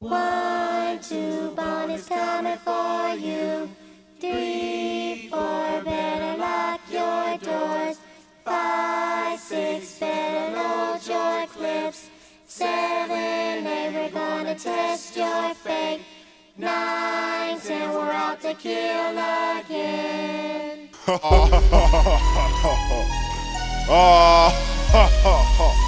One, two, is coming for you. Three, four, better lock your doors. Five, six, better load your clips. Seven, eight, we're gonna test your faith. Nine, ten, we're out to kill again. Ah.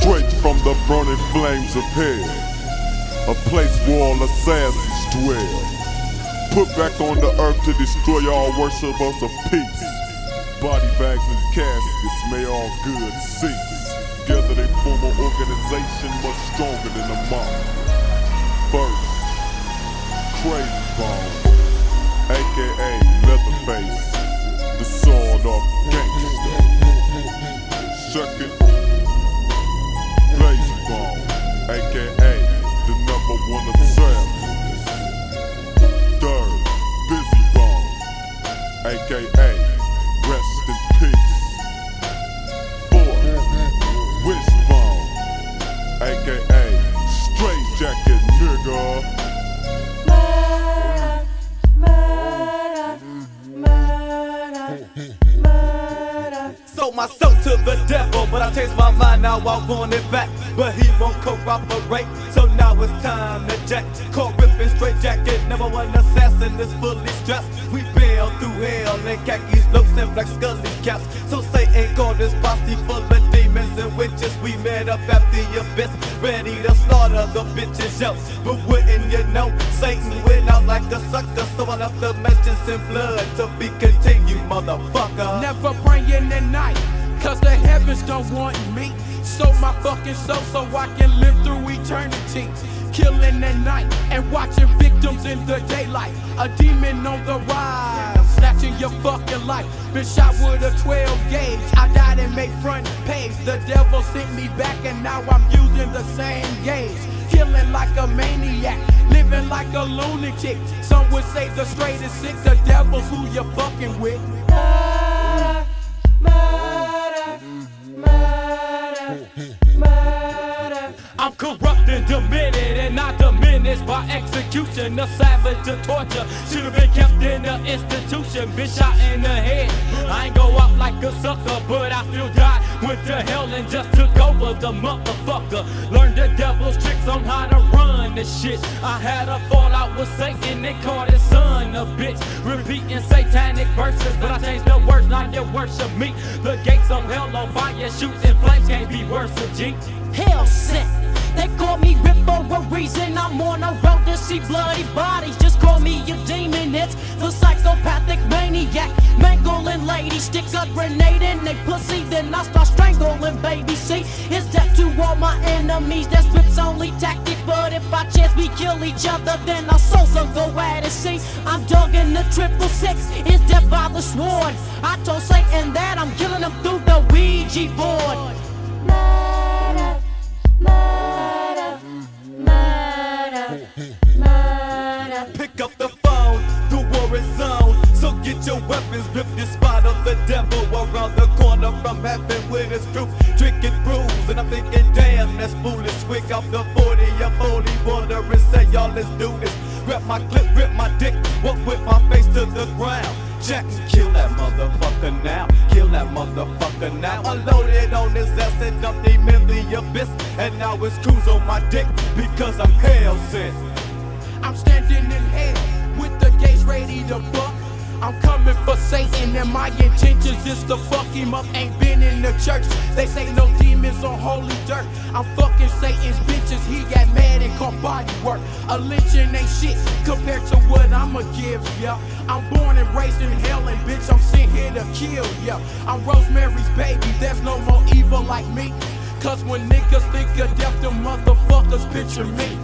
Straight from the burning flames of hell, a place where all assassins dwell. Put back on the earth to destroy all worshipers of peace. Body bags and caskets may all good cease. Together they form an organization much stronger than a mob. First, Krayzie Bone, aka Leatherface, the sword of gangster. Second, number to the devil, but I changed my mind, now I want it back. But he won't cooperate, so now it's time to jack. Caught ripping straight jacket, number one assassin is fully strapped. We bail through hell in khakis, looks and black scully caps. So Satan called this posse full of demons and witches. We met up at the abyss, ready to slaughter the bitches out. But wouldn't you know, Satan went out like a sucker, so I left the message in blood to be continued, motherfucker. Never praying at night, cause the heavens don't want me. Sold my fucking soul so I can live through eternity. Killing at night and watching victims in the daylight. A demon on the rise, snatching your fucking life. Been shot with a 12 gauge. I died and made front page. The devil sent me back and now I'm using the same gauge. Killing like a maniac, living like a lunatic. Some would say the straight is sick, the devil's who you're fucking with. By execution. A savage of torture should have been kept in the institution. Been shot in the head. I ain't go out like a sucker, but I still died. Went to hell and just took over the motherfucker. Learned the devil's tricks on how to run the shit. I had a fallout with Satan and called his son a bitch. Repeating satanic verses, but I changed the words, now you worship me. The gates of hell on fire, shooting flames can't be worse than G. hell sent. They call me Rip for a reason. I'm on a road to see bloody bodies. Just call me a demon. It's the psychopathic maniac. Mangling ladies, stick a grenade in they pussy. Then I start strangling baby. See, it's death to all my enemies. That's Rip's only tactic. But if by chance we kill each other, then our souls will go at it. See, I'm dug in the triple six. It's death by the sword. I told Satan that I'm killing him through the Ouija get your weapons, rip this spot of the devil around the corner from heaven with his crew. Drinking brews, and I'm thinking, damn, that's foolish. Quick off the 40 of holy water and say, y'all, let's do this. Grab my clip, rip my dick, walk with my face to the ground. Jack kill that motherfucker now. Kill that motherfucker now. Unloaded on his ass and dumped him in the abyss. And now it's cruise on my dick because I'm hell sent. I'm standing in hell with the gates ready to buck. I'm coming for Satan and my intentions is to fuck him up. Ain't been in the church. They say no demons on holy dirt. I'm fucking Satan's bitches. He got mad and caught body work. A lynching ain't shit compared to what I'ma give ya. I'm born and raised in hell and bitch, I'm sent here to kill ya. I'm Rosemary's baby. There's no more evil like me. Cause when niggas think of death, them motherfuckers picture me.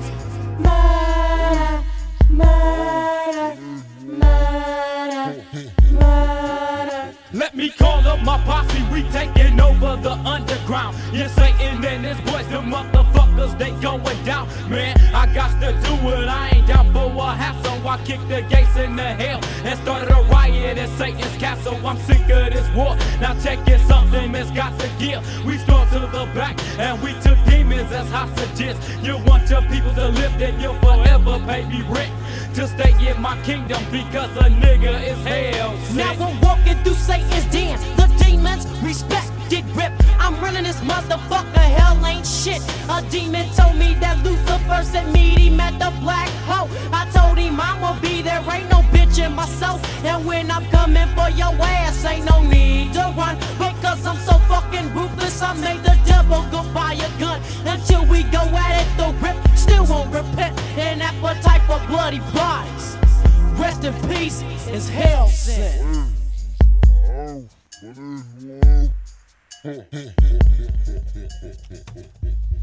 Me call up my posse, we taking over the underground. You're Satan and his boys, the motherfuckers, they going down. Man, I got to do it, I ain't down for a hassle. I kick the gates in the hell and started a riot in Satan's castle. I'm sick to stay in my kingdom because a nigga is hell. Now I'm walking through Satan's den. The demons respect it rip. I'm running this motherfucker, hell ain't shit. A demon told me that Lucifer sent me him at the black hole. I told him I'ma be there, ain't no bitch in myself. And when I'm coming for your ass, ain't no need to run. Because in peace, is hell sent. Oh,